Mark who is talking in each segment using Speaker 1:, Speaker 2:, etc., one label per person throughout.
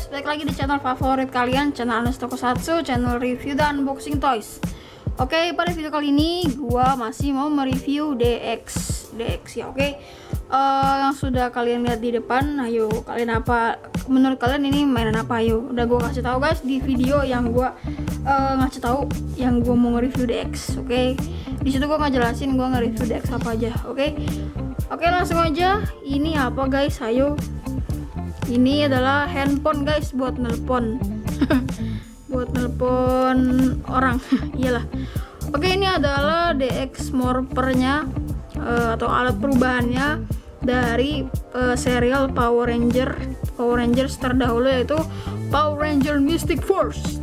Speaker 1: guys, balik lagi di channel favorit kalian, channel Anes Tokusatsu, channel review dan unboxing toys. Oke, pada video kali ini gua masih mau mereview DX, DX ya, oke. Eh, yang sudah kalian lihat di depan, ayo kalian apa? Menurut kalian ini mainan apa? Ayo, udah gua kasih tahu guys di video yang gua eh, ngasih tahu yang gua mau nge-review DX, oke. Di situ gua ngejelasin gua nge-review DX apa aja, oke. Oke, langsung aja. Ini apa guys? Ayo ini adalah handphone guys buat nelpon. Buat nelpon orang. Iyalah. Oke ini adalah DX morpernya uh, atau alat perubahannya dari uh, serial Power Ranger Power Rangers terdahulu yaitu Power Ranger Mystic Force.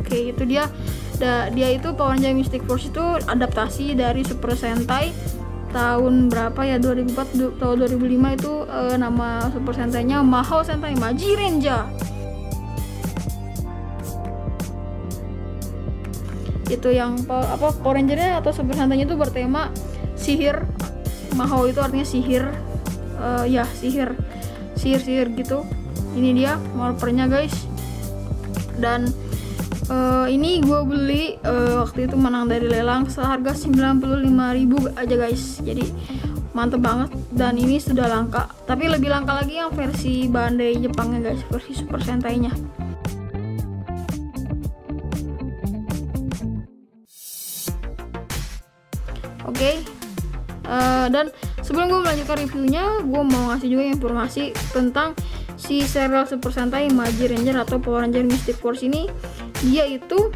Speaker 1: Oke itu dia. Da, dia itu Power Ranger Mystic Force itu adaptasi dari Super Sentai tahun berapa ya? 2004 tahun 2005 itu uh, nama Super Sentai-nya Mahou Sentai Maji Renja. Itu yang apa Power Ranger-nya atau Super Sentai-nya itu bertema sihir. Mahou itu artinya sihir. Uh, ya sihir. Sihir-sihir gitu. Ini dia morpernya guys. Dan uh, ini gue beli uh, waktu itu menang dari lelang seharga 95.000 aja guys. Jadi mantep banget. Dan ini sudah langka. Tapi lebih langka lagi yang versi Bandai Jepangnya guys. Versi Super Sentai nya oke. Okay. uh, dan sebelum gue melanjutkan reviewnya gue mau ngasih juga informasi tentang si serial Super Sentai Maji Ranger atau Power Ranger Mystic Force ini dia itu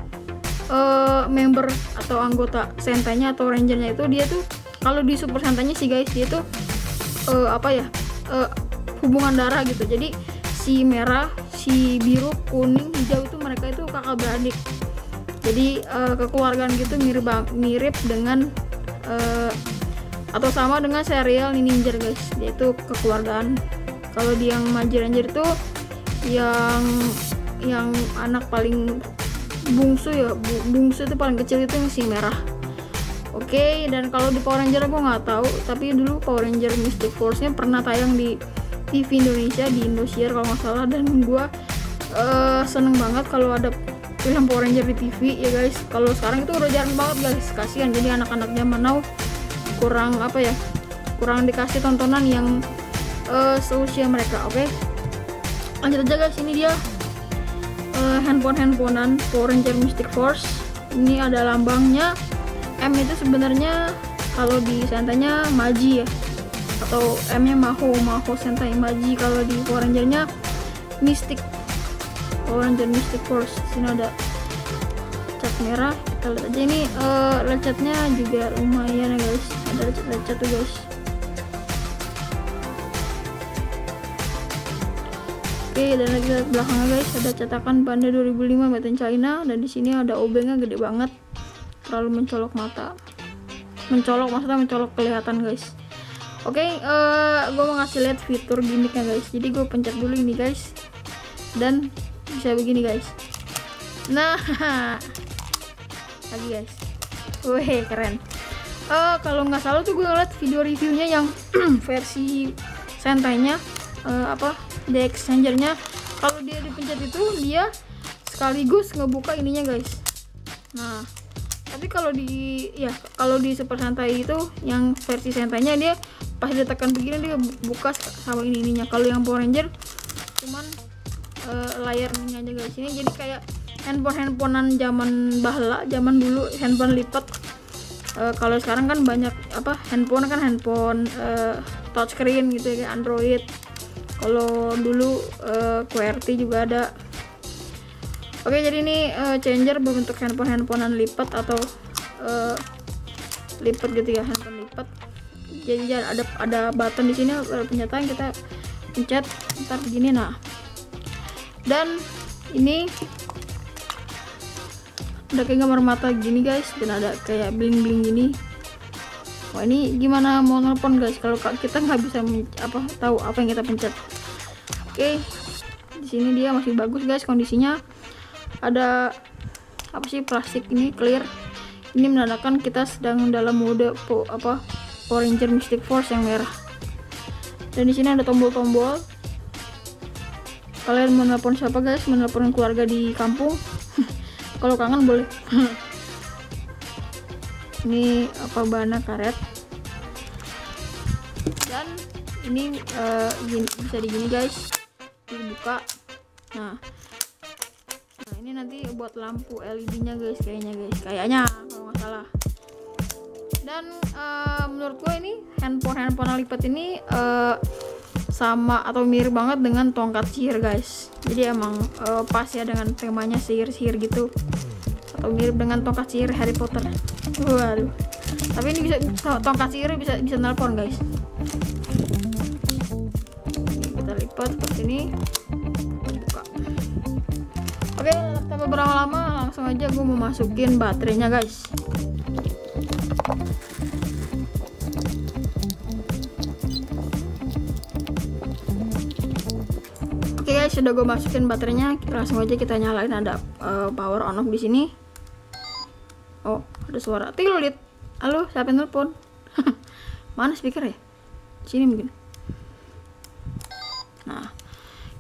Speaker 1: uh, member atau anggota sentainya atau rangernya itu dia tuh kalau di super sentainya sih guys dia tuh uh, apa ya uh, hubungan darah gitu. Jadi si merah si biru kuning hijau itu mereka itu kakak beradik. Jadi uh, kekeluargaan gitu mirip mirip dengan uh, atau sama dengan serial Ninja guys. Yaitu kekeluargaan. Kalau di yang Maji itu yang yang anak paling bungsu ya bungsu itu paling kecil itu yang si merah. Oke okay, dan kalau di Power Ranger gue nggak tahu tapi dulu Power Ranger Mystic Force nya pernah tayang di TV Indonesia di Indosiar kalau nggak salah dan gue uh, seneng banget kalau ada film Power Ranger di TV ya guys. Kalau sekarang itu udah jarang banget guys. Kasihan jadi anak-anak zaman kurang apa ya kurang dikasih tontonan yang uh, seusia mereka oke? Okay? lanjut aja guys. Ini dia uh, handphone-handphonean Power Ranger Mystic Force. Ini ada lambangnya. M itu sebenarnya kalau di sentainya Maji ya. Atau M nya Maho Maho Sentai Maji. Kalau di Power Ranger-nya Mystic Power Ranger Mystic Force. Sini ada cat merah. Kita lihat aja ini uh, lecetnya juga lumayan ya guys. Ada lecet-lecet tuh guys Oke, dan lagi lihat belakangnya guys, ada cetakan Bandai 2005 made in China dan di sini ada obengnya gede banget. Terlalu mencolok mata. Mencolok maksudnya mencolok kelihatan guys. Oke, uh, eh, gue mau ngasih lihat fitur gimmicknya guys. Jadi gue pencet dulu ini guys. Dan bisa begini guys. Nah, lagi guys. Wih, keren. Uh, kalau nggak salah tuh gue ngeliat video reviewnya yang versi sentainya uh, apa di exchangernya. Kalau dia dipencet itu dia sekaligus ngebuka ininya guys. Nah tapi kalau di ya kalau di super santai itu yang versi santainya dia pas ditekan begini dia buka sama ini ininya kalau yang Power Ranger cuman uh, layar ini aja guys. Ini jadi kayak handphone handphonean zaman bahla zaman dulu handphone lipat. Uh, kalau sekarang kan banyak apa handphone kan handphone uh, touchscreen gitu ya Android kalau dulu uh, eh, QWERTY juga ada. Oke jadi ini uh, changer berbentuk handphone handphonean lipat atau uh, lipat gitu ya handphone lipat. Jadi ada ada button di sini penyataan kita pencet ntar begini nah. Dan ini ada kayak gambar mata gini guys. Dan ada kayak bling bling gini Wah ini gimana mau nelpon guys kalau kita nggak bisa apa tahu apa yang kita pencet. Oke, di sini dia masih bagus guys kondisinya. Ada apa sih plastik ini clear. Ini menandakan kita sedang dalam mode po, apa Power Ranger Mystic Force yang merah. dan di sini ada tombol-tombol kalian menelpon siapa guys menelpon keluarga di kampung kalau kangen boleh ini apa bana karet. Dan ini uh, gini, bisa digini guys. Dibuka. Nah. Nah ini nanti buat lampu LED nya guys kayaknya guys. Kayaknya kalau nggak salah. Dan uh, menurut gue ini handphone handphone lipat ini uh, sama atau mirip banget dengan tongkat sihir guys. Jadi emang uh, pas ya dengan temanya sihir-sihir gitu. Atau mirip dengan tongkat sihir Harry Potter waduh. Tapi ini bisa tongkat sihir bisa bisa nelpon guys. Kita lipat seperti ini buka. Oke tanpa berapa lama langsung aja gue mau masukin baterainya guys. Oke guys, sudah gue masukin baterainya. Langsung aja kita nyalain ada uh, power on off di sini. Oh, ada suara. Tilulit. Halo, siapa yang telepon? Mana speaker ya? Sini mungkin. Nah,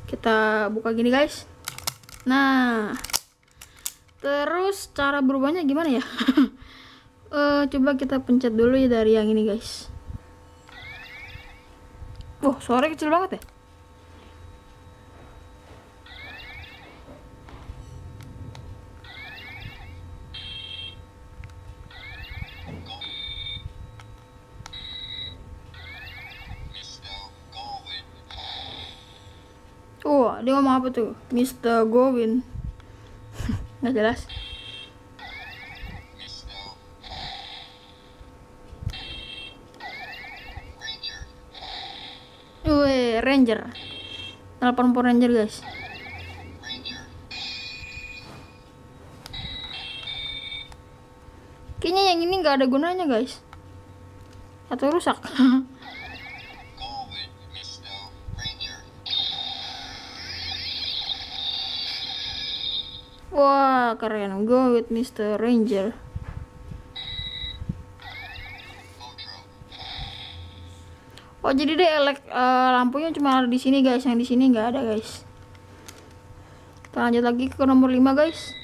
Speaker 1: kita buka gini guys. Nah, terus cara berubahnya gimana ya? uh, coba kita pencet dulu ya dari yang ini guys. Wah, suaranya kecil banget ya. Dia ngomong apa tuh? Mr. Gowin. Nggak jelas. Wih, Ranger. Telepon Power Ranger, guys. Kayaknya yang ini nggak ada gunanya, guys. Atau rusak. Wah, keren. Go with Mr. Ranger. Oh, jadi deh elek uh, lampunya cuma ada di sini, guys. Yang di sini nggak ada, guys. Kita lanjut lagi ke nomor 5, guys.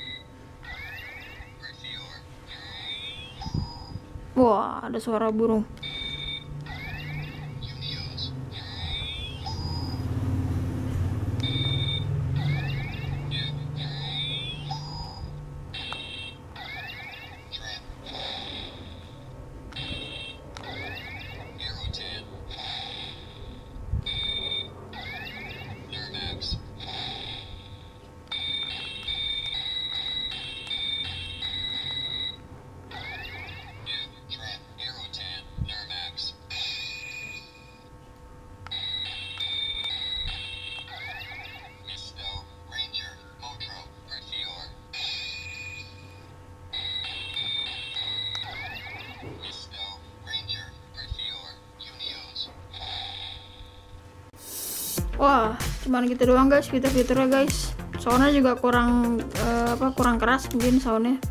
Speaker 1: Wah, ada suara burung. Wah cuman gitu doang guys fitur-fiturnya guys. Soundnya juga kurang uh, apa kurang keras mungkin soundnya.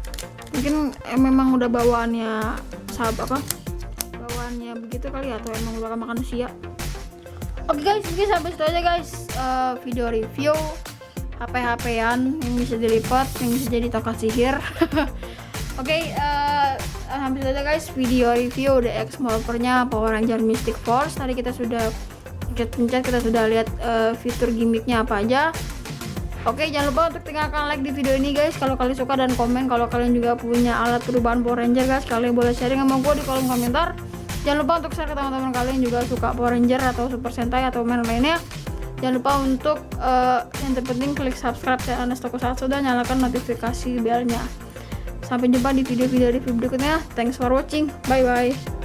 Speaker 1: Mungkin eh, memang udah bawaannya sahabat apa bawaannya begitu kali ya atau emang udah makan usia oke okay guys mungkin sampai situ aja guys. Uh, video review HP-HPan yang bisa dilipat yang bisa jadi tongkat sihir. Oke okay, uh, situ aja guys video review The X Power Ranger Mystic Force. Tadi kita sudah pencet-pencet kita sudah lihat uh, fitur gimmicknya apa aja. Oke jangan lupa untuk tinggalkan like di video ini guys kalau kalian suka dan komen kalau kalian juga punya alat perubahan Power Ranger guys. Kalian boleh sharing sama gue di kolom komentar. Jangan lupa untuk share ke teman-teman kalian juga suka Power Ranger atau Super Sentai atau main lainnya jangan lupa untuk uh, yang terpenting klik subscribe channel Toko Satsu dan nyalakan notifikasi belnya sampai jumpa di video-video review berikutnya. Thanks for watching. Bye bye